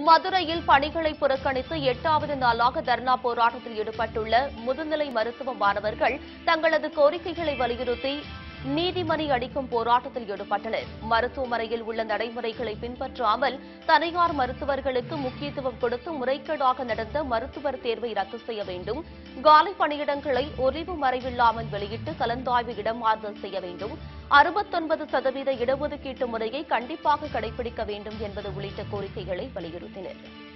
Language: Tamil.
மதுரையில் பணிகளை புறக்கணித்து எட்டாவது நாளாக தர்ணா போராட்டத்தில் ஈடுபட்டுள்ள முதுநிலை மருத்துவ மாணவர்கள் தங்களது கோரிக்கைகளை வலியுறுத்தி நீதிமணி அடிக்கும் போராட்டத்தில் ஈடுபட்டனர். மருத்துவமனையில் உள்ள நடைமுறைகளை பின்பற்றாமல் தனியார் மருத்துவர்களுக்கு முக்கியத்துவம் கொடுத்து முறைகேடாக நடந்த மருத்துவர் தேர்வை ரத்து செய்ய வேண்டும். காலி பணியிடங்களை ஒளிவு மறைவில்லாமல் வெளியிட்டு கலந்தாய்வு இடமாறுதல் செய்ய வேண்டும். அறுபத்தொன்பது சதவீத இடஒதுக்கீட்டு முறையை கண்டிப்பாக கடைபிடிக்க வேண்டும் என்பது உள்ளிட்ட கோரிக்கைகளை வலியுறுத்தினர்.